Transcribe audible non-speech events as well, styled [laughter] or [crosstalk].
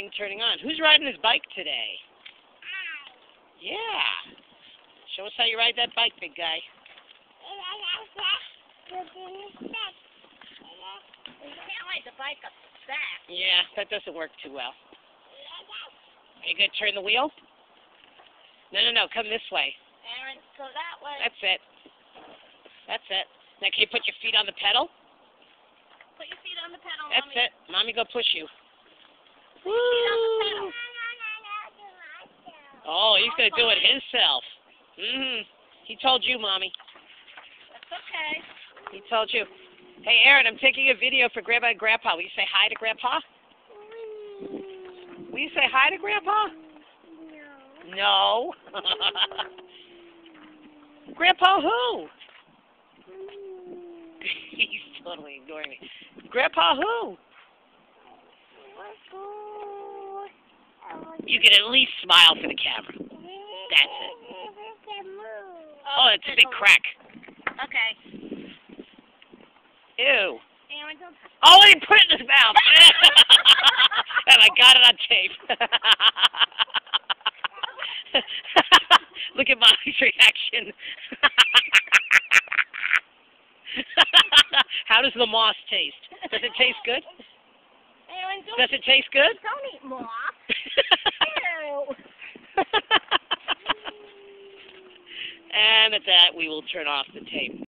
thing turning on. Who's riding his bike today? Yeah. Show us how you ride that bike, big guy. You can't ride the bike up back. Yeah, that doesn't work too well. Are you going to turn the wheel? No, no, no. Come this way. Aaron, go that way. That's it. That's it. Now, can you put your feet on the pedal? Put your feet on the pedal, That's Mommy. it. Mommy, go push you. Put your feet on the pedal. Oh, he's going to do it himself. hmm He told you, Mommy. That's okay. He told you. Hey, Aaron, I'm taking a video for Grandma and Grandpa. Will you say hi to Grandpa? Will you say hi to Grandpa? No. No. [laughs] Grandpa who? [laughs] He's totally ignoring me. Grandpa who? You can at least smile for the camera. That's it. Oh, it's a big crack. Okay. Ew. Oh, he put it in his mouth. [laughs] [laughs] and I got it on tape. [laughs] Look at Mommy's reaction. How does the moss taste? Does it taste good? Does it taste good? don't eat moss. And at that, we will turn off the tape.